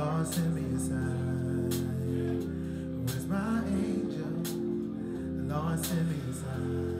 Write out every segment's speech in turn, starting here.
Lord, send me a sign. Where's my angel? Lord, send me a sign.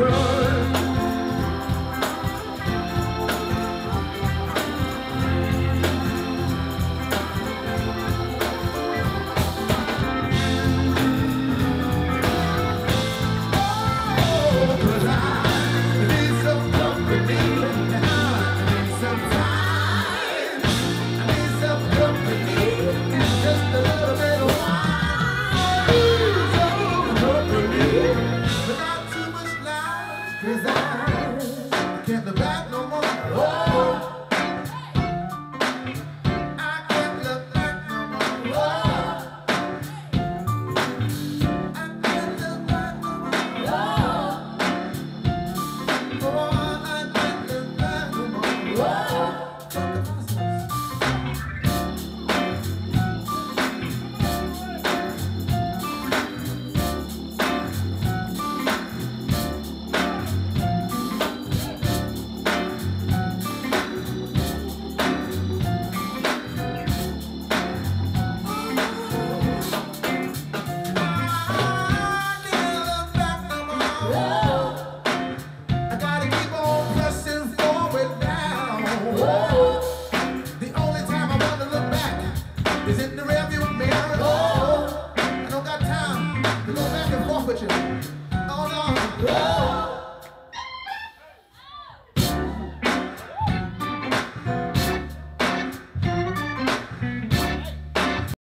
from Whoa!